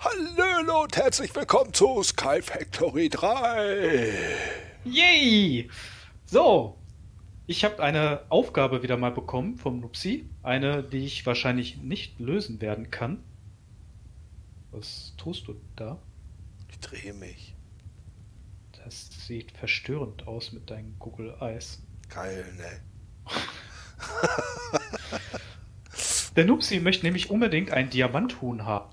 Hallo und herzlich willkommen zu Sky Factory 3. Yay! So, ich habe eine Aufgabe wieder mal bekommen vom Nupsi. Eine, die ich wahrscheinlich nicht lösen werden kann. Was tust du da? Ich drehe mich. Das sieht verstörend aus mit deinen Google Eyes. Geil, ne? Der Nupsi möchte nämlich unbedingt ein Diamanthuhn haben.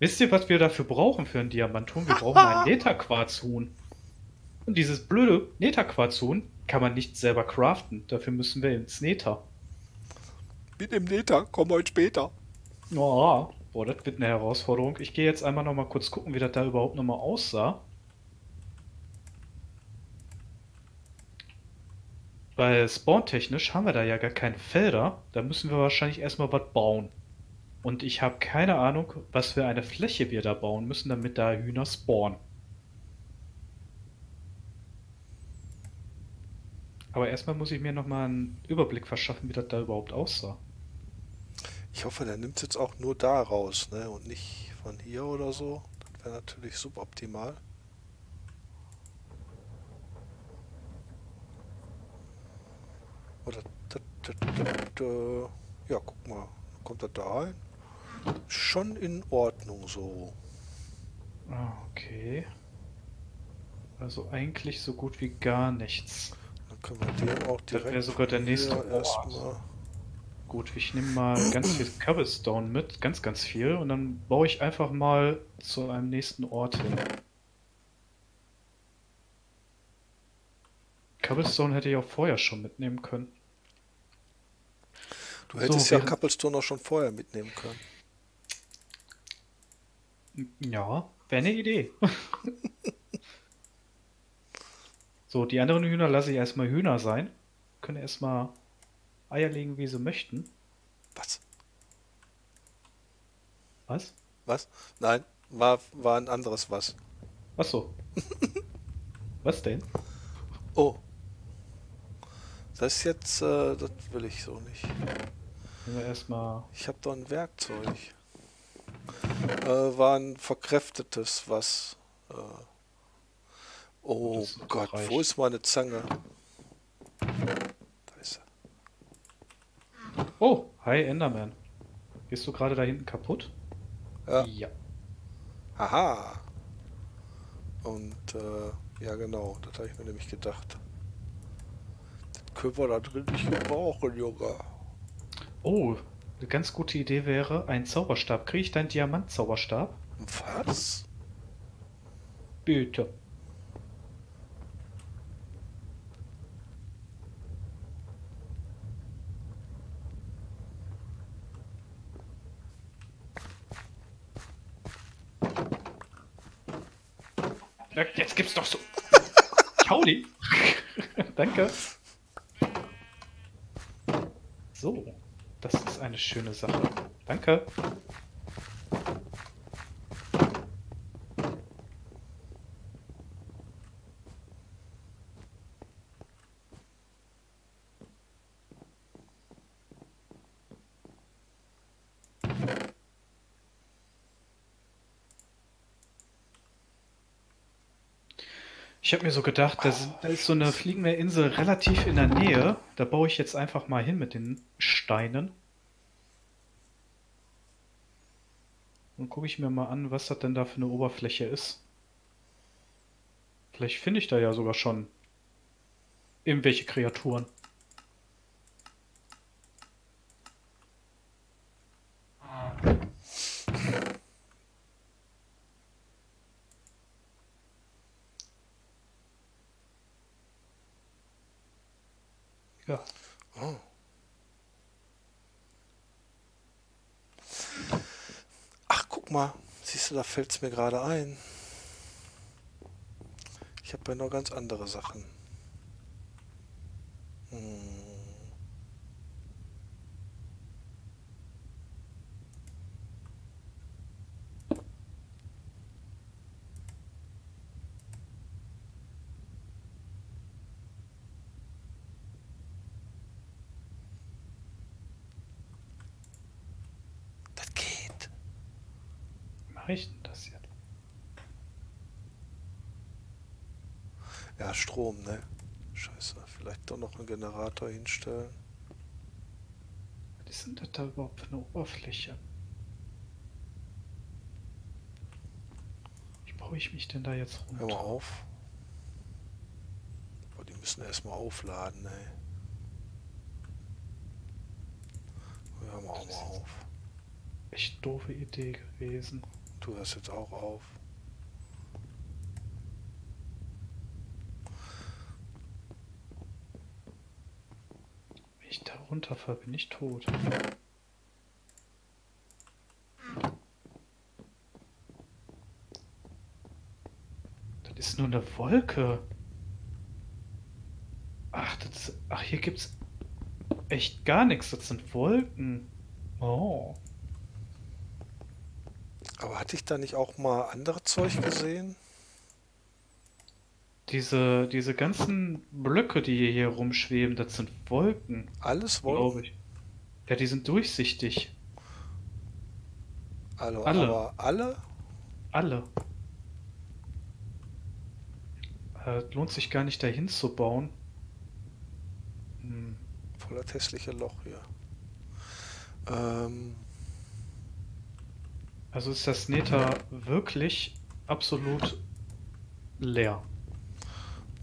Wisst ihr, was wir dafür brauchen für ein Diamanthuhn? Wir brauchen ein Netherquarzhuhn. Und dieses blöde Netherquarzhuhn kann man nicht selber craften. Dafür müssen wir ins Nether. Mit dem Nether, kommen heute später. Ja, boah, das wird eine Herausforderung. Ich gehe jetzt einmal noch mal kurz gucken, wie das da überhaupt noch mal aussah. Weil spawntechnisch haben wir da ja gar keine Felder. Da müssen wir wahrscheinlich erstmal was bauen. Und ich habe keine Ahnung, was für eine Fläche wir da bauen müssen, damit da Hühner spawnen. Aber erstmal muss ich mir nochmal einen Überblick verschaffen, wie das da überhaupt aussah. Ich hoffe, der nimmt es jetzt auch nur da raus, ne? Und nicht von hier oder so. Das wäre natürlich suboptimal. Oder, ja, guck mal. Kommt das da rein? Schon in Ordnung so. Ah, Okay. Also eigentlich so gut wie gar nichts. Dann können wir den auch Das wäre direkt sogar der nächste erstmal. Gut, ich nehme mal ganz viel Cobblestone mit, ganz, ganz viel, und dann baue ich einfach mal zu einem nächsten Ort hin. Cobblestone hätte ich auch vorher schon mitnehmen können. Du hättest ja während- Couplestone auch schon vorher mitnehmen können. Ja, wäre eine Idee. so, die anderen Hühner lasse ich erstmal Hühner sein. Können erstmal Eier legen, wie sie möchten. Was? Was? Was? Nein, war, war ein anderes was. Ach so. Was denn? Oh. Das ist jetzt, äh, das will ich so nicht. Erstmal. Ich habe doch ein Werkzeug. Äh, war ein verkräftetes was. Äh. Oh Gott, reicht. wo ist meine Zange? Da ist sie. Oh, hi Enderman. Gehst du gerade da hinten kaputt? Ja. Ja. Haha. Und äh, ja genau, das habe ich mir nämlich gedacht. Das können wir da drin nicht gebrauchen, Junge. Oh, eine ganz gute Idee wäre ein Zauberstab. Kriege ich deinen Diamant-Zauberstab? Was? Bitte. Jetzt gibt's doch so. Chauli. Danke. So, das ist eine schöne Sache. Danke. Ich habe mir so gedacht, da sind- da ist so eine fliegende Insel relativ in der Nähe. Da baue ich jetzt einfach mal hin mit den Steinen. Und gucke ich mir mal an, was das denn da für eine Oberfläche ist. Vielleicht finde ich da ja sogar schon irgendwelche Kreaturen. Ja. Oh. Ach, guck mal. Du, da fällt es mir gerade ein. Ich habe ja noch ganz andere Sachen. Hm. Das geht. mache ich denn das jetzt? Ja, Strom, ne? Scheiße, vielleicht doch noch einen Generator hinstellen. Was ist denn das da überhaupt für eine Oberfläche? Wie baue ich mich denn da jetzt Hör mal runter? auf. Boah, die müssen erstmal aufladen, ey. Hör mal auch mal auf. Echt doofe Idee gewesen. Tu das jetzt auch auf. Wenn ich da runterfall, bin ich tot. Das ist nur eine Wolke. Ach, das, ach, hier gibt's echt gar nichts. Das sind Wolken. Oh. Aber hatte ich da nicht auch mal andere Zeug gesehen? Diese, diese ganzen Blöcke, die hier rumschweben, das sind Wolken, Alles Wolken? glaube ich. Ja, die sind durchsichtig. Also, Alle. Aber alle? Alle. Äh, lohnt sich gar nicht dahin zu bauen. Hm. Voll das hässliche Loch hier. Ähm, Also ist das Neta wirklich absolut leer.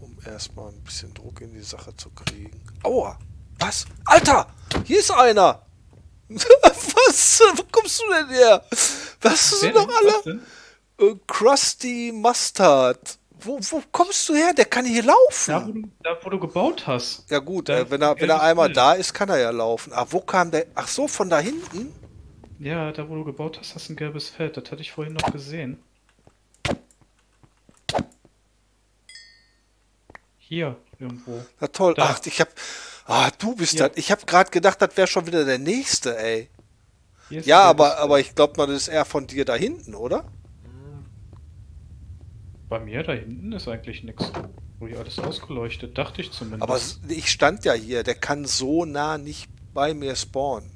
Um erstmal ein bisschen Druck in die Sache zu kriegen. Aua! Was? Alter! Hier ist einer! Was? Wo kommst du denn her? Was sind doch denn? alle? Was denn? Äh, Krusty Mustard. Wo, wo kommst du her? Der kann hier laufen. Da, wo du, da, wo du gebaut hast. Ja gut, Da- äh, wenn er, wenn er einmal da ist, kann er ja laufen. Ah, wo kam der? Ach so, von da hinten? Ja, da wo du gebaut hast, hast du ein gelbes Feld. Das hatte ich vorhin noch gesehen. Hier irgendwo. Na toll. Da. Ach, ich hab... Ah, du bist Ja. das. Ich hab gerade gedacht, das wäre schon wieder der nächste, ey. Hier Ja, aber, aber ich glaube mal, das ist eher von dir da hinten, oder? Bei mir da hinten ist eigentlich nichts. Wo hier alles ausgeleuchtet, dachte ich zumindest. Aber ich stand ja hier. Der kann so nah nicht bei mir spawnen.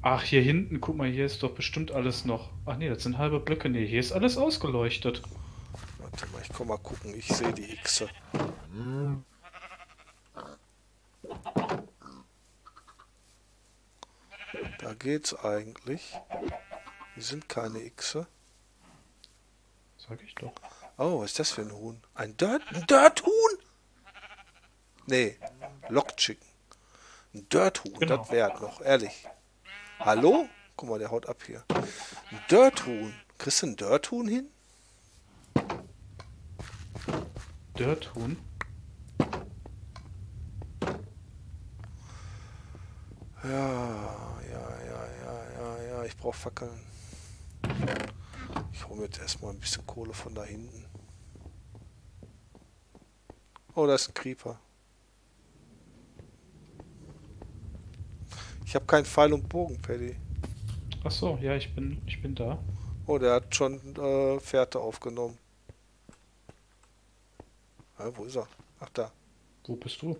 Ach, hier hinten, guck mal, hier ist doch bestimmt alles noch. Ach nee, das sind halbe Blöcke. Nee, hier ist alles ausgeleuchtet. Warte mal, ich komm mal gucken. Ich sehe die Xe. Da geht's eigentlich. Hier sind keine Xe. Sag ich doch. Oh, was ist das für ein Huhn? Ein Dirt, ein Dirt-Huhn? Nee, Lockchicken. Ein Dirt-Huhn, Genau. das wäre noch, ehrlich. Hallo? Guck mal, der haut ab hier. Ein Dirt-Huhn. Kriegst du ein Dirt-Huhn hin? Dirthuhn. Ja, ja, ja, ja, ja, ja, ich brauche Fackeln. Ich hole mir jetzt erstmal ein bisschen Kohle von da hinten. Oh, da ist ein Creeper. Ich habe keinen Pfeil und Bogen, Paddy. Ach so, ja, ich bin, ich bin da. Oh, der hat schon äh, Fährte aufgenommen. Ja, wo ist er? Ach, da. Wo bist du?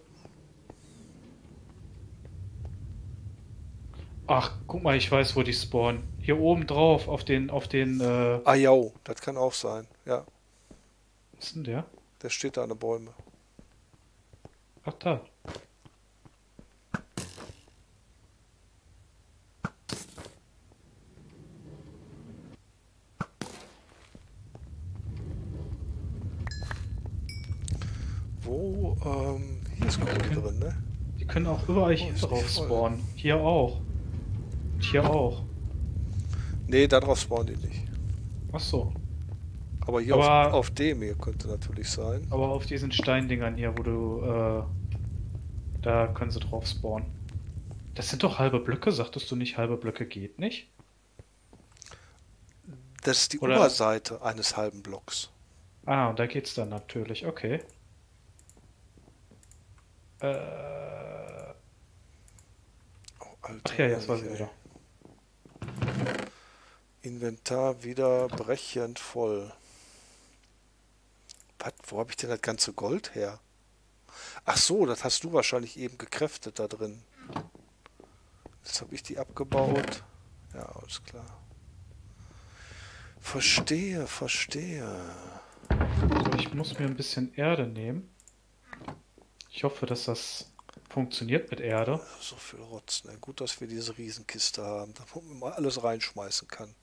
Ach, guck mal, ich weiß, wo die spawnen. Hier oben drauf, auf den, auf den, äh, Ah, ja, das kann auch sein. Ja, was ist denn der? der steht da an den Bäumen. Ach, da. Wo, ähm, hier ist Kohle können- drin, ne? Die können auch überall Oh, hier die drauf spawnen. Hier auch. Und hier auch. Nee, darauf spawnen die nicht. Ach so. Aber hier Aber- auf, auf dem hier könnte natürlich sein. Aber auf diesen Steindingern hier, wo du, äh, da können sie drauf spawnen. Das sind doch halbe Blöcke, sagtest du nicht, halbe Blöcke geht nicht? Das ist die Oder- Oberseite eines halben Blocks. Ah, und da geht's dann natürlich, okay. Äh, Oh, Alter. ach ja, jetzt weiß ich wieder. Inventar wieder brechend voll. Was? Wo habe ich denn das ganze Gold her? Ach so, das hast du wahrscheinlich eben gekräftet da drin. Jetzt habe ich die abgebaut. Ja, alles klar. Verstehe, verstehe. So, ich muss mir ein bisschen Erde nehmen. Ich hoffe, dass das funktioniert mit Erde. So viel Rotz. Ne? Gut, dass wir diese Riesenkiste haben, da man mal alles reinschmeißen kann.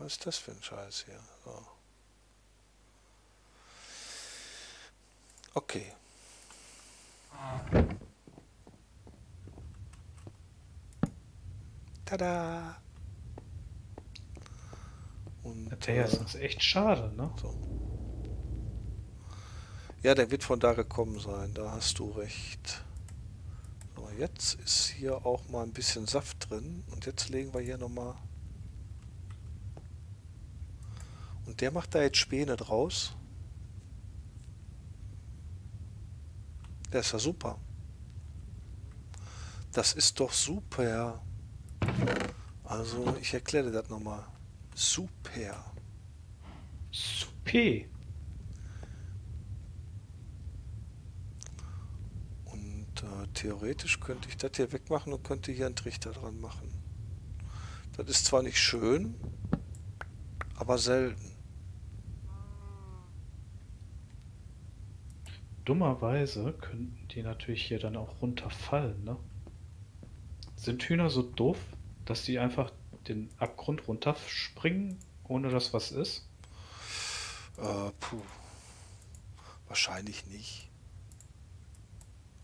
Was ist das für ein Scheiß hier? So. Okay. Tada! Und, der äh, ist echt schade, ne? So. Ja, der wird von da gekommen sein, da hast du recht. So, jetzt ist hier auch mal ein bisschen Saft drin und jetzt legen wir hier nochmal... Und der macht da jetzt Späne draus. Der ist ja super. Das ist doch super. Also, ich erkläre dir das nochmal. Super. Super. Und äh, theoretisch könnte ich das hier wegmachen und könnte hier einen Trichter dran machen. Das ist zwar nicht schön, aber selten. Dummerweise könnten die natürlich hier dann auch runterfallen, ne? Sind Hühner so doof, dass die einfach den Abgrund runterspringen, ohne dass was ist? Äh, puh. Wahrscheinlich nicht.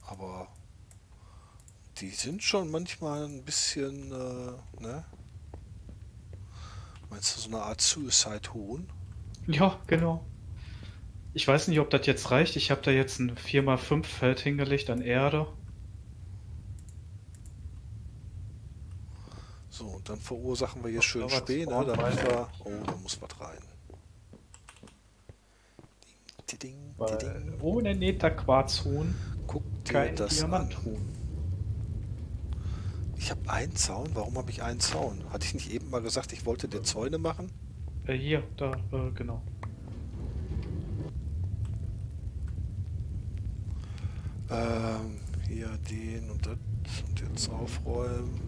Aber die sind schon manchmal ein bisschen, äh, ne? Meinst du so eine Art Suicide-Huhn? Ja, genau. Ich weiß nicht, ob das jetzt reicht. Ich habe da jetzt ein 4x5 Feld hingelegt an Erde. So, und dann verursachen wir hier schön Späne, damit wir... Oh, da muss was rein. Ding, ding, ding. Ohne Nether-Quarzhuhn Guck dir kein das Diamanthuhn. An. Ich habe einen Zaun. Warum habe ich einen Zaun? Hatte ich nicht eben mal gesagt, ich wollte dir Zäune machen? Äh, hier, da, äh, genau. Ähm, hier den und das und jetzt aufräumen.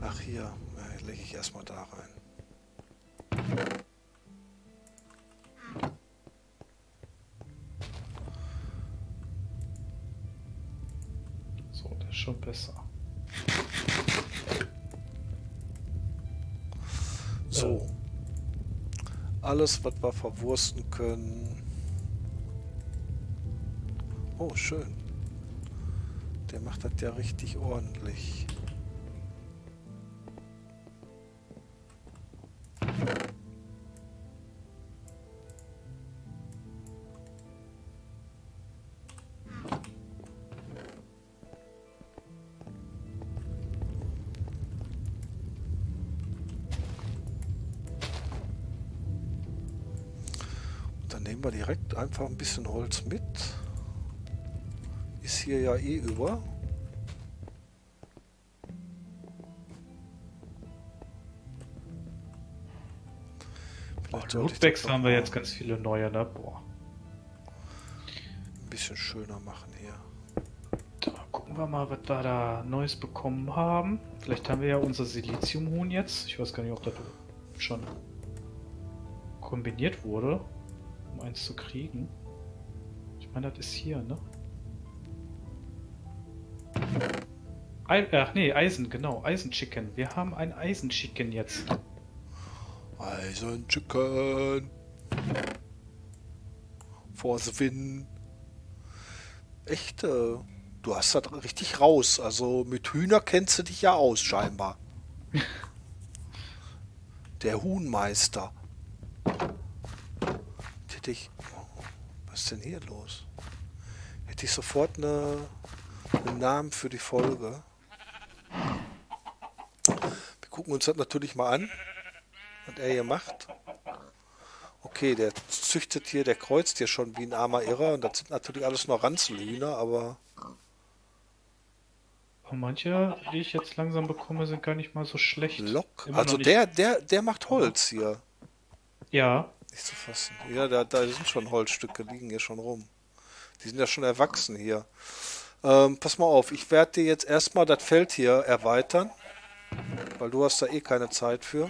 Ach hier, äh, lege ich erstmal da rein. So, das ist schon besser. So. Alles, was wir verwursten können. Oh, schön. Der macht das ja richtig ordentlich. Einfach ein bisschen Holz mit ist hier ja eh über. Vielleicht oh, Lootbags haben wir jetzt ganz viele neue, ne? Boah. Ein bisschen schöner machen hier. Da gucken wir mal, was wir da Neues bekommen haben. Vielleicht haben wir ja unser Siliziumhuhn jetzt. Ich weiß gar nicht, ob das schon kombiniert wurde, um eins zu kriegen. Ich meine, das ist hier, ne? Ei Ach nee, Eisen, genau. Eisenchicken. Wir haben ein Eisenchicken jetzt. Eisenchicken. For the win. Echt, äh, du hast das richtig raus. Also mit Hühner kennst du dich ja aus, scheinbar. Der Huhnmeister. Hätte ich. Was ist denn hier los? Hätte ich sofort eine einen Namen für die Folge. Wir gucken uns das natürlich mal an, was er hier macht. Okay, der züchtet hier, der kreuzt hier schon wie ein armer Irrer. Und das sind natürlich alles nur Ranzelhühner, aber... Manche, die ich jetzt langsam bekomme, sind gar nicht mal so schlecht. Lock. Immer also der, der, der macht Holz hier. Ja. Nicht zu fassen. Ja, da, da sind schon Holzstücke, liegen hier schon rum. Die sind ja schon erwachsen hier. Ähm, pass mal auf, ich werde dir jetzt erstmal das Feld hier erweitern. Weil du hast da eh keine Zeit für.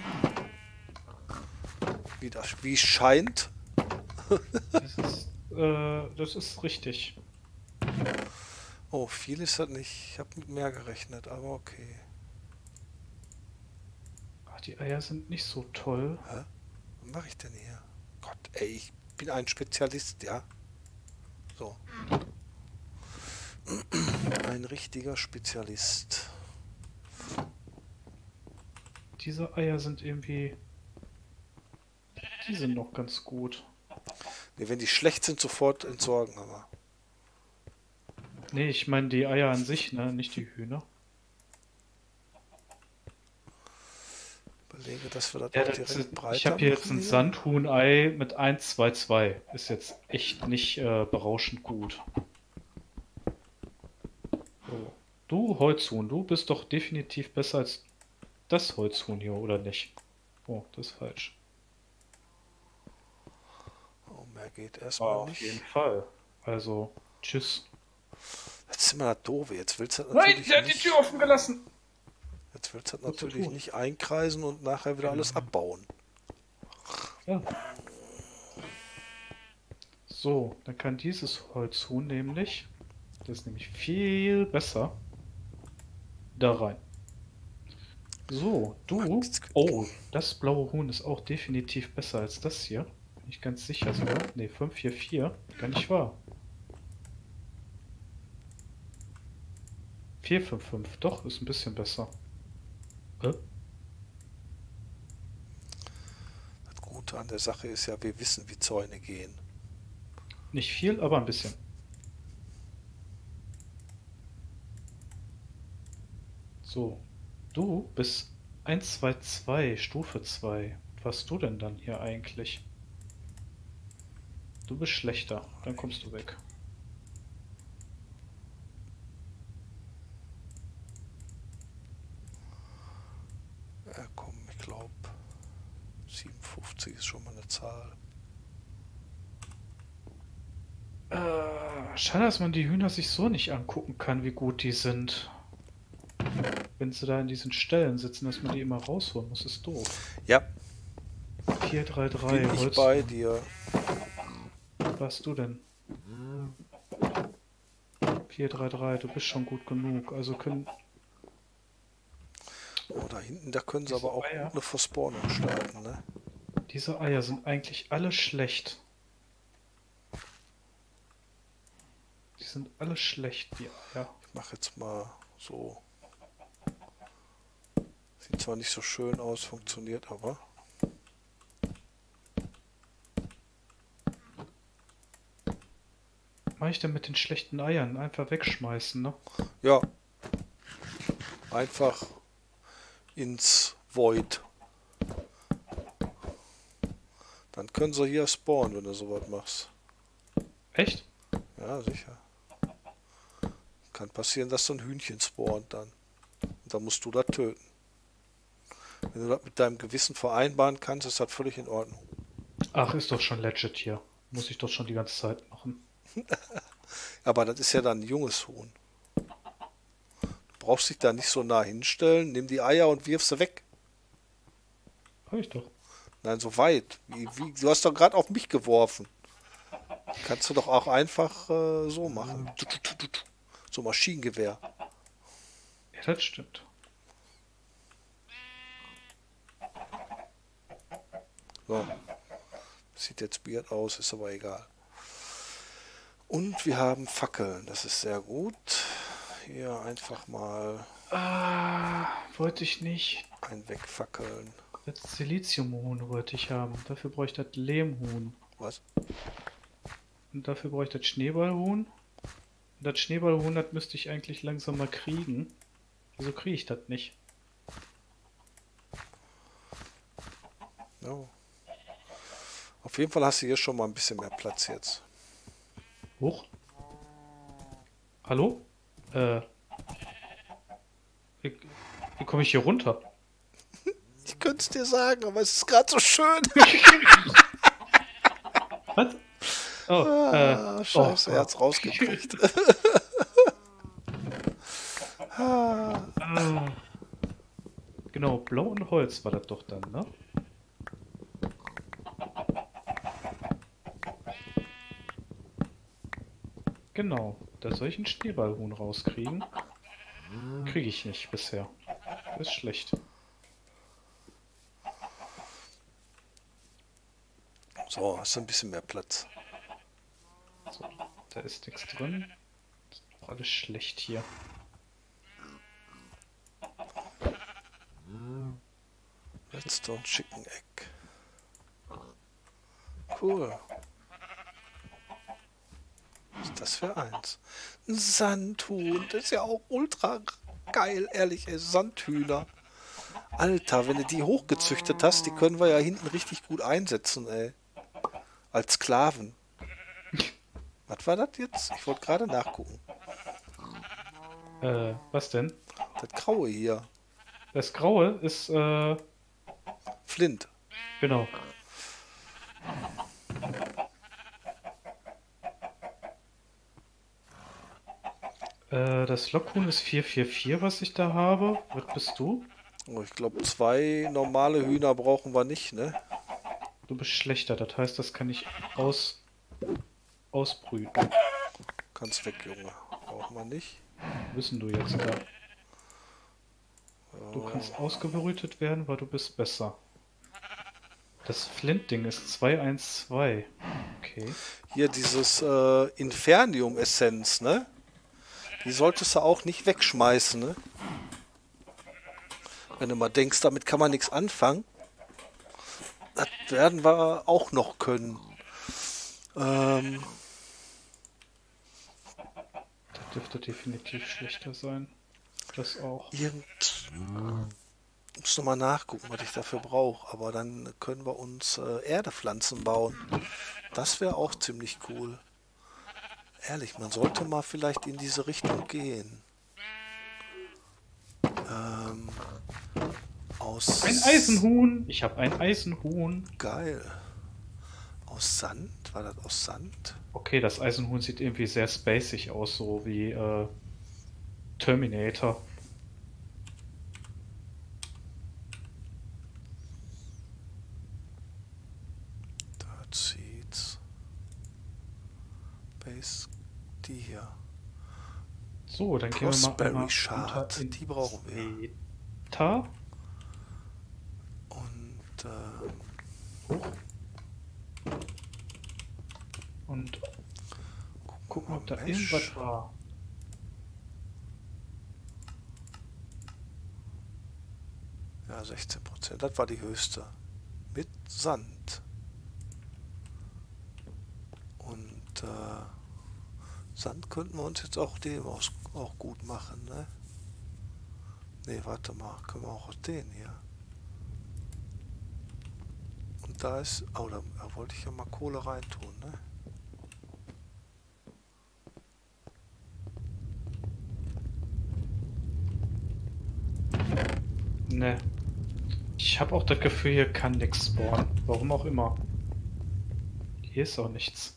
Wie, das, wie scheint. Das ist, äh, das ist richtig. Oh, viel ist das nicht. Ich habe mit mehr gerechnet, aber okay. Ach, die Eier sind nicht so toll. Hä? Was mache ich denn hier? Ey, ich bin ein Spezialist, ja? So. Ein richtiger Spezialist. Diese Eier sind irgendwie... Die sind noch ganz gut. Nee, wenn die schlecht sind, sofort entsorgen, aber. Nee, ich meine die Eier an sich, ne? Nicht die Hühner. Überlege, dass wir das Ja, direkt ist, breiter ich habe hier jetzt ein Sandhuhn-Ei mit 1, 2, 2. Ist jetzt echt nicht äh, berauschend gut. So. Du Holzhuhn, du bist doch definitiv besser als das Holzhuhn hier, oder nicht? Oh, das ist falsch. Oh, mehr geht erstmal auf nicht. jeden Fall. Also, tschüss. Jetzt sind wir das doofe. Jetzt willst du Nein, der hat die Tür offen gelassen. Willst Was zu natürlich nicht einkreisen und nachher wieder alles abbauen. Ja. So, dann kann dieses Holzhuhn nämlich, das ist nämlich viel besser, da rein. So, du. Oh, das blaue Huhn ist auch definitiv besser als das hier. Bin ich ganz sicher sogar. Ne, 544. Gar nicht wahr. 455. Doch, ist ein bisschen besser. Hä? Das Gute an der Sache ist ja, wir wissen, wie Zäune gehen. Nicht viel, aber ein bisschen. So, du bist 122, Stufe 2. Was hast du denn dann hier eigentlich? Du bist schlechter, dann kommst du weg. Ja, komm, ich glaube, 57 ist schon mal eine Zahl. Äh, schade, dass man die Hühner sich so nicht angucken kann, wie gut die sind. Wenn sie da in diesen Stellen sitzen, dass man die immer rausholen muss, ist doof. Ja, 433, bin ich Holz. bei dir. Was du denn? 433, du bist schon gut genug. Also können. Oh, da hinten, da können sie aber auch Eier. eine Verspornung starten, ne? Diese Eier sind eigentlich alle schlecht. Die sind alle schlecht, die Eier. Ich mache jetzt mal so. Sieht zwar nicht so schön aus, funktioniert aber. Mache ich denn mit den schlechten Eiern? Einfach wegschmeißen, ne? Ja. Einfach ins Void. Dann können sie hier spawnen, wenn du sowas machst. Echt? Ja, sicher. Kann passieren, dass so ein Hühnchen spawnt dann. Und dann musst du das töten. Wenn du das mit deinem Gewissen vereinbaren kannst, ist das völlig in Ordnung. Ach, ist doch schon legit hier. Muss ich doch schon die ganze Zeit machen. Aber das ist ja dann ein junges Huhn. Du brauchst dich da nicht so nah hinstellen, nimm die Eier und wirf sie weg. Hab ich doch. Nein, so weit. Wie, wie, du hast doch gerade auf mich geworfen. Kannst du doch auch einfach äh, so machen. So Maschinengewehr. Ja, das stimmt. So. Sieht jetzt weird aus, ist aber egal. Und wir haben Fackeln, das ist sehr gut. Hier einfach mal Ah, wollte ich nicht. ein Wegfackeln. Das Siliziumhuhn wollte ich haben. Dafür bräuchte ich das Lehmhuhn. Was? Und dafür bräuchte ich das Schneeballhuhn. Und das Schneeballhuhn, das müsste ich eigentlich langsam mal kriegen. Wieso kriege ich das nicht? Ja. Auf jeden Fall hast du hier schon mal ein bisschen mehr Platz jetzt. Hoch? Hallo? Äh. Wie, wie komme ich hier runter? Ich könnte es dir sagen, aber es ist gerade so schön. Was? Oh, Ah, äh, scheiße, oh, er hat's rausgekriegt. Ah. Genau Genau, Blau und Holz war das doch dann, ne? Genau, da soll ich einen Schneeballhuhn rauskriegen. Kriege ich nicht bisher. Das ist schlecht. So, hast du ein bisschen mehr Platz. So, da ist nichts drin. Das ist doch alles schlecht hier. Redstone Chicken Egg. Cool. Was ist das für eins? Ein Sandhuhn. Das ist ja auch ultra geil, ehrlich, ey. Sandhühner. Alter, wenn du die hochgezüchtet hast, die können wir ja hinten richtig gut einsetzen, ey. Als Sklaven. Was war das jetzt? Ich wollte gerade nachgucken. Äh, was denn? Das Graue hier. Das Graue ist, äh, Flint. genau. Äh, das Lockhuhn ist 444, was ich da habe. Was bist du? Oh, ich glaube, zwei normale Hühner brauchen wir nicht, ne? Du bist schlechter, das heißt, das kann ich aus ausbrüten. Kannst weg, Junge. Brauchen wir nicht. Wissen du jetzt da. Du kannst ausgebrütet werden, weil du bist besser. Das Flint-Ding ist 212. Okay. Hier dieses äh, Infernium-Essenz, ne? Die solltest du auch nicht wegschmeißen, ne? Wenn du mal denkst, damit kann man nichts anfangen. Das werden wir auch noch können. Ähm, Das dürfte definitiv schlechter sein. Das auch. irgend... Muss noch mal nachgucken, was ich dafür brauche. Aber dann können wir uns äh, Erdepflanzen bauen. Das wäre auch ziemlich cool. Ehrlich, man sollte mal vielleicht in diese Richtung gehen. Ähm, aus... Ein Eisenhuhn! Ich habe ein Eisenhuhn. Geil. Aus Sand? War das aus Sand? Okay, das Eisenhuhn sieht irgendwie sehr spacig aus, so wie äh, Terminator. Dirt Seeds. Base. Die hier. So, dann gehen wir mal einmal Shard. Die brauchen wir. Inventar. Und ähm, Hoch. Und gucken, ob da Mesh. irgendwas war. ja, 16 Prozent. Das war die höchste. Mit Sand. Und äh, Sand könnten wir uns jetzt auch dem aus, auch gut machen, ne? Ne, warte mal. Können wir auch aus den hier. Da ist... Oh, da, da wollte ich ja mal Kohle reintun, ne? Ne. Ich habe auch das Gefühl, hier kann nichts spawnen. Warum auch immer. Hier ist auch nichts.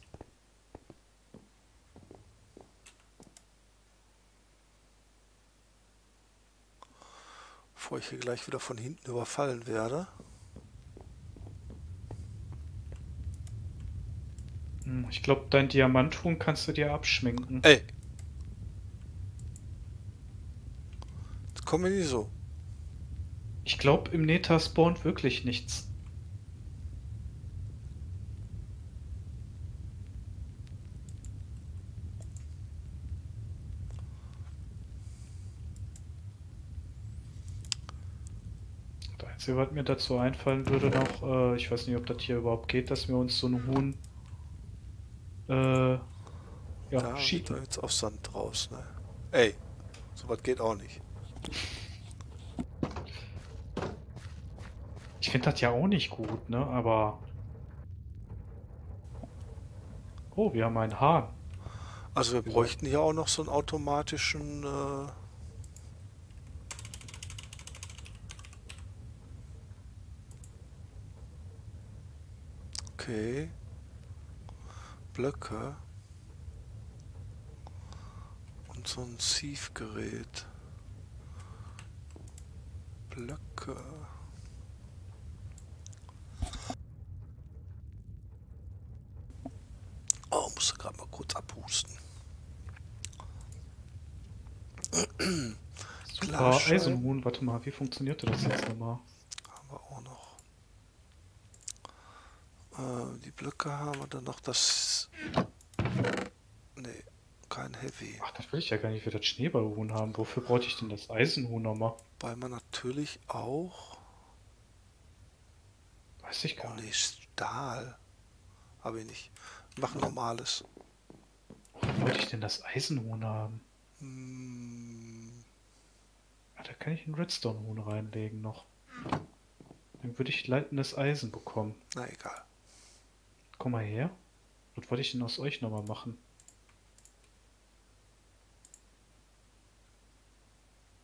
Bevor ich hier gleich wieder von hinten überfallen werde. Hm, Ich glaube, dein Diamanthuhn kannst du dir abschminken. Ey! Jetzt kommen wir nicht so. Ich glaube, im Nether spawnt wirklich nichts. Das Einzige, was mir dazu einfallen würde noch, äh, ich weiß nicht, ob das hier überhaupt geht, dass wir uns so ein Huhn äh, ja, da wird schieben. er jetzt auf Sand draus, ne? Ey, sowas geht auch nicht. Ich finde das ja auch nicht gut, ne? Aber. Oh, wir haben einen Hahn. Also wir bräuchten hier auch noch so einen automatischen... Äh okay. Blöcke. Und so ein Sieve-Gerät. Blöcke. Oh, musste gerade mal kurz abhusten. Super. Eisenhuhn. Warte mal, wie funktionierte das jetzt nochmal? Haben wir auch noch. Äh, die Blöcke haben wir dann noch das. Nee, kein Heavy. Ach, das will ich ja gar nicht für das Schneeballhuhn haben. Wofür brauchte ich denn das Eisenhuhn nochmal? Weil man natürlich auch. Weiß ich Oh gar nee, nicht. Stahl. Habe ich nicht. Mach normales. Wofür wollte ich denn das Eisenhuhn haben? Hm, Ah, da kann ich ein Redstone-Huhn reinlegen noch. Dann würde ich leitendes Eisen bekommen. na egal. Komm mal her. Was wollte ich denn aus euch nochmal machen?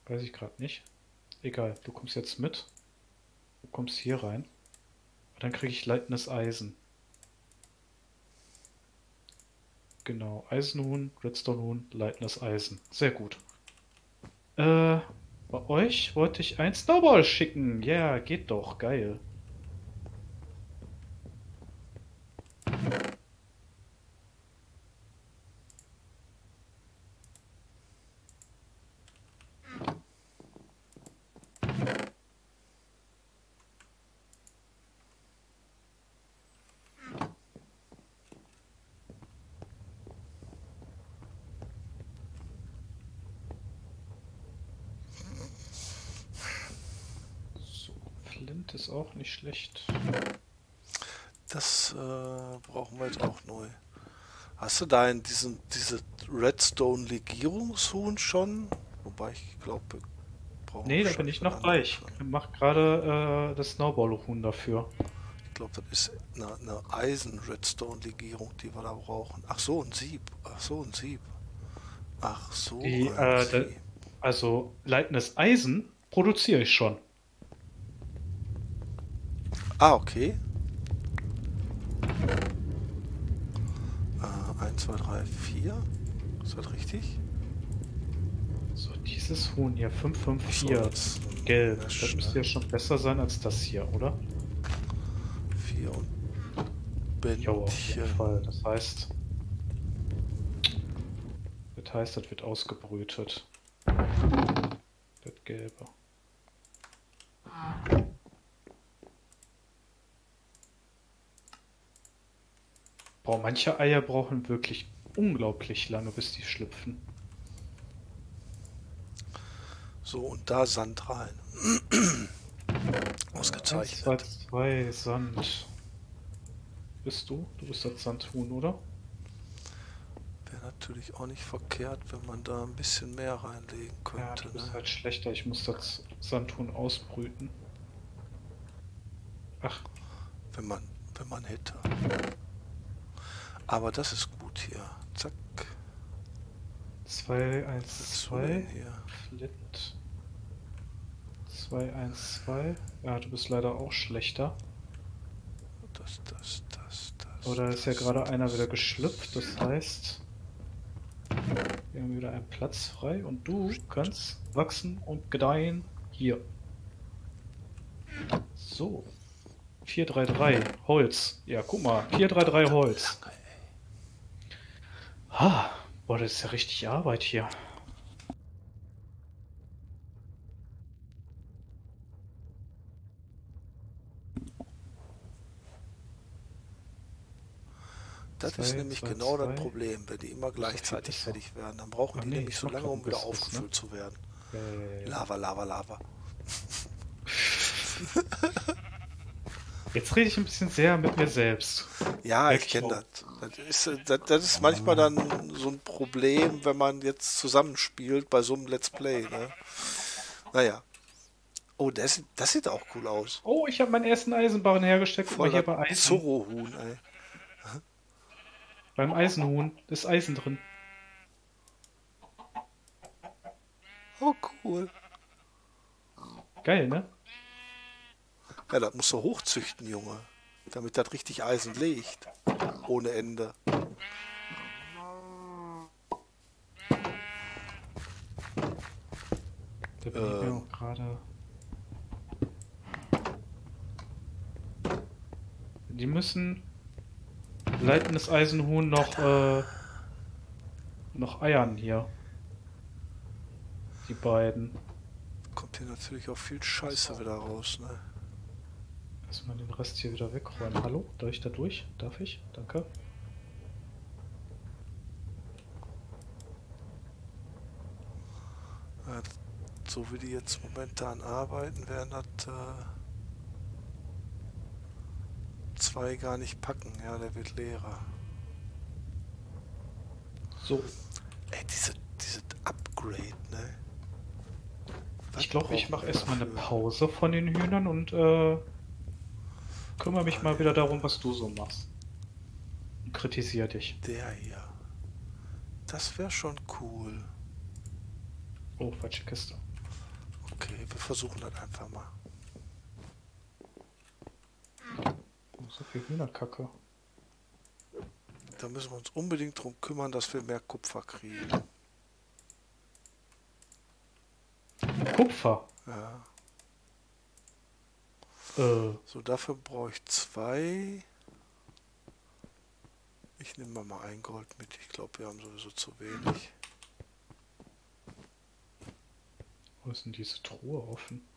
Weiß ich gerade nicht. Egal, du kommst jetzt mit. Du kommst hier rein. Und dann kriege ich leitendes Eisen. Genau, Eisenhuhn, Redstonehuhn, leitendes Eisen. Sehr gut. Äh, bei euch wollte ich ein Snowball schicken. Ja, geht doch, geil. So, Flint ist auch nicht schlecht. Das äh, brauchen wir jetzt auch neu. Hast du da in diesen, diese Redstone-Legierungshuhn schon? Wobei ich glaube, wir brauchen Nee, da bin ich noch bei. Ich anderes. mach gerade äh, das Snowball-Huhn dafür. Ich glaube, das ist eine, eine Eisen-Redstone-Legierung, die wir da brauchen. Ach so, ein Sieb. Ach so, ein Sieb. Ach so, Die, äh, da-. Also leitendes Eisen produziere ich schon. Ah, okay. Äh, 1, 2, 3, 4. Ist das richtig? So, dieses Huhn hier, Ach so, 554, das ist ein gelb. Mesh, Das müsste ja schon besser sein als das hier, oder? 4 und Jo, auf jeden Bändchen. Fall. Das heißt, das heißt, das wird ausgebrütet. Das Gelbe. Boah, manche Eier brauchen wirklich unglaublich lange, bis die schlüpfen. So, und da Sand rein. Ausgezeichnet. zwei, zwei, Sand. Bist du? Du bist das Sandhuhn, oder? Wäre natürlich auch nicht verkehrt, wenn man da ein bisschen mehr reinlegen Ja, könnte. du bist ne? halt schlechter. Ich muss das Sandhuhn ausbrüten. Ach, wenn, man, wenn man hätte. Aber das ist gut hier. Zack. 2, 1, Dazu denn 2. hier. Flint. 2, 1, 2. Ja, du bist leider auch schlechter. Das, das, das, das. Oder ist ja das, gerade einer wieder geschlüpft. Das heißt, wir haben wieder einen Platz frei und du kannst wachsen und gedeihen hier. So. 433 Holz. Ja, guck mal. 433 Holz. Lange. Ha, boah, das ist ja richtig Arbeit hier. Das Zwei, ist nämlich zwei, genau zwei. das Problem, wenn die immer gleichzeitig fertig werden. Dann brauchen Ach die nee, nämlich ich so lange, um wieder ne? aufgefüllt zu werden. Äh, Lava, Lava, Lava. Jetzt rede ich ein bisschen sehr mit mir selbst. Ja, ich kenne das. Das ist, das. Das ist manchmal dann so ein Problem, wenn man jetzt zusammenspielt bei so einem Let's Play. Ne? Naja. Oh, das, das sieht auch cool aus. Oh, ich habe meinen ersten Eisenbarren hergestellt. Guck mal Voll hier bei Eisen. Zorro-Huhn, ey. Beim Eisenhuhn ist Eisen drin. Oh, cool. Geil, ne? Ja, das musst du hochzüchten, Junge. Damit das richtig Eisen legt. Ohne Ende. Da bin äh, ich ähm. auch gerade. Die müssen leitendes Eisenhuhn noch, äh, noch eiern hier. Die beiden. Kommt hier natürlich auch viel Scheiße wieder raus, ne? Erstmal den Rest hier wieder wegräumen. Hallo? Darf ich da durch? Darf ich? Danke. Ja, so wie die jetzt momentan arbeiten, werden das äh, zwei gar nicht packen. Ja, der wird leerer. So. Ey, diese, diese Upgrade, ne? Was Ich glaube, ich mache erstmal eine? Pause von den Hühnern und äh, kümmere mich mal wieder darum, was du so machst. Und kritisiere dich. Der hier. Das wäre schon cool. Oh, falsche Kiste. Okay, wir versuchen das einfach mal. Oh, so viel Hühnerkacke. Da müssen wir uns unbedingt drum kümmern, dass wir mehr Kupfer kriegen. Kupfer. Ja. Äh, So, dafür brauche ich zwei. Ich nehme mal, ein Gold mit. Ich glaube, wir haben sowieso zu wenig. wo ist denn diese Truhe offen?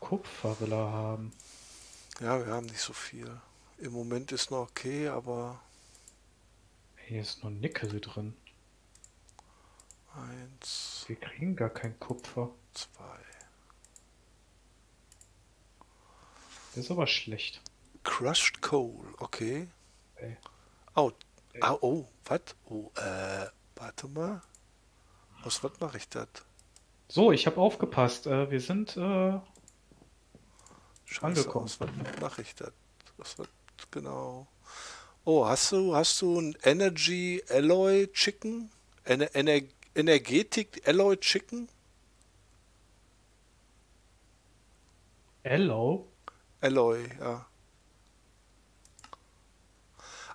Kupfer will er haben. Ja, wir haben nicht so viel. Im Moment ist noch okay, aber Hier ist nur Nickel drin. eins, Wir kriegen gar kein Kupfer. zwei. Das ist aber schlecht. Crushed Coal, okay. Ey. Oh, ah, oh, was? Oh, äh, warte mal. Aus was mache ich das? So, ich habe aufgepasst. Äh, wir sind äh, Scheiße, Angekommen. aus was mache ich das? Aus was, genau. Oh, hast du, hast du ein Energy Alloy Chicken? Ener Ener Energetic Alloy Chicken? Hello. Alloy, ja.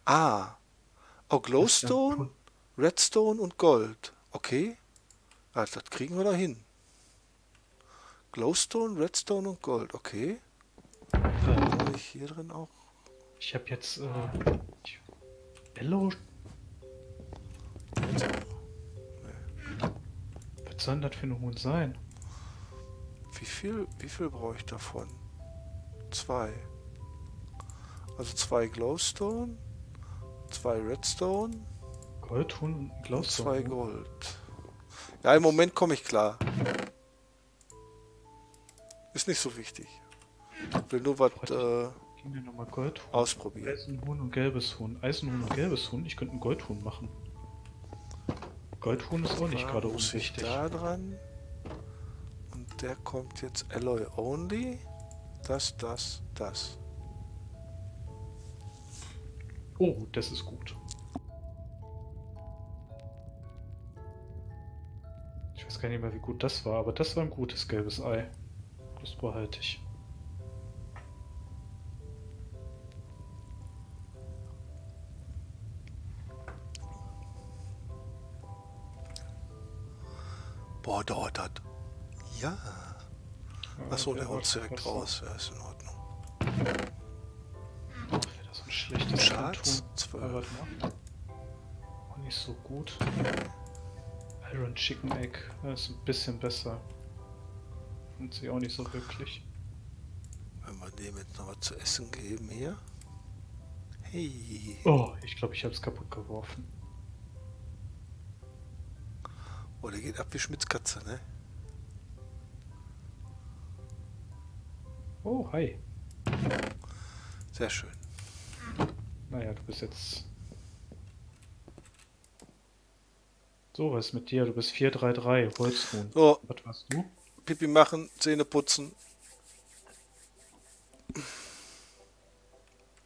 Ah. Oh, Glowstone, Redstone und Gold. Okay. Ah, das kriegen wir da hin. Glowstone, Redstone und Gold. Okay. Habe ich hier drin auch? ich habe jetzt äh, Hello. Was soll denn das für ein Huhn sein? Wie viel, wie viel brauche ich davon? Zwei. Also zwei Glowstone, zwei Redstone Goldhuhn und und Glowstone. zwei Gold. Ja, im Moment komme ich klar. Ist nicht so wichtig. Ich will nur was äh, ausprobieren. Eisenhuhn und gelbes Huhn. Eisenhuhn und gelbes Huhn. Ich könnte ein Goldhuhn machen. Goldhuhn ist auch nicht gerade unwichtig. da dran. Und der kommt jetzt Alloy Only. Das, das, das. Oh, das ist gut. Ich weiß gar nicht mehr, wie gut das war, aber das war ein gutes gelbes Ei. Das behalte ich. Boah, dauert das. Ja. Achso, der haut direkt raus. Ja, ist in Ordnung. Wieder so ein schlechtes Schatz, warte mal. Auch nicht so gut. Iron Chicken Egg. Das ist ein bisschen besser. Und sie auch nicht so wirklich. Wenn wir dem jetzt noch was zu essen geben hier. Hey. Oh, ich glaube, ich habe es kaputt geworfen. Oh, der geht ab wie Schmitzkatze, ne? Oh, hi. Sehr schön. Naja, du bist jetzt. So, was ist mit dir? Du bist 433, Holzhuhn. So, Was warst du? Pipi machen, Zähne putzen.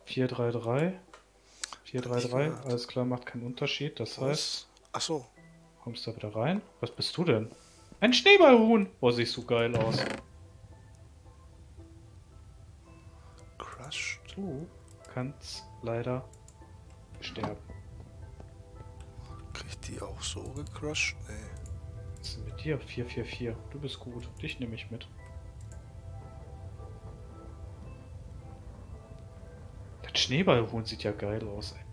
433. 433, gehört. alles klar, macht keinen Unterschied. Das heißt, Was? Achso. kommst da wieder rein. Was bist du denn? Ein Schneeballhuhn! Oh, siehst du geil aus. Crushed. Du kannst leider sterben. Kriegt die auch so gecrushed? Nee. Was ist denn mit dir? 444. Du bist gut. Dich nehme ich mit. Das Schneeballhuhn sieht ja geil aus, ey.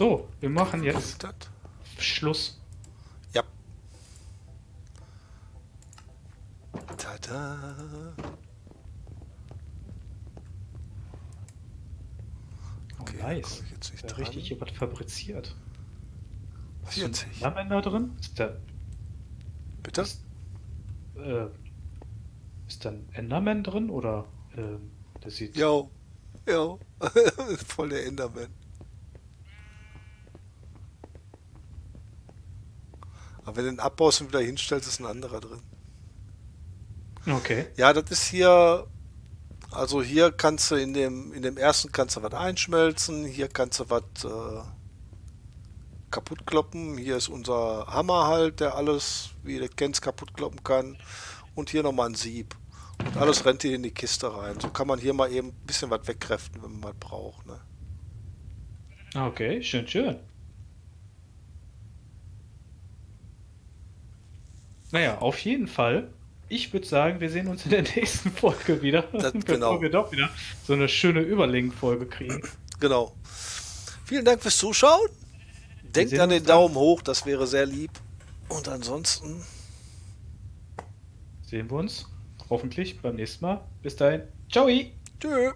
So, wir machen jetzt? Schluss. Ja. Tada. Oh, Okay, da nice. jetzt nicht Da dran. richtig was fabriziert. Was für ein 40. Enderman da drin? Ist da, Bitte? äh, ist da ein Enderman drin oder ähm, der sieht. Jo. Jo. Voll der Enderman. Aber wenn du den abbaust und wieder hinstellst, ist ein anderer drin. Okay. Ja, das ist hier. Also hier kannst du in dem, in dem ersten kannst du was einschmelzen, hier kannst du was äh, kaputt kloppen. Hier ist unser Hammer halt, der alles, wie du kennst, kaputt kloppen kann. Und hier nochmal ein Sieb. Und alles rennt hier in die Kiste rein. So kann man hier mal eben ein bisschen was wegkräften, wenn man was braucht. Ne? Okay, schön, schön. Naja, auf jeden Fall. Ich würde sagen, wir sehen uns in der nächsten Folge wieder. Das- bevor genau. wir doch wieder so eine schöne Überlink-Folge kriegen. Genau. Vielen Dank fürs Zuschauen. Denkt an den. Daumen hoch, das wäre sehr lieb. Und ansonsten, Sehen wir uns hoffentlich beim nächsten Mal. Bis dahin. Ciao! tschö.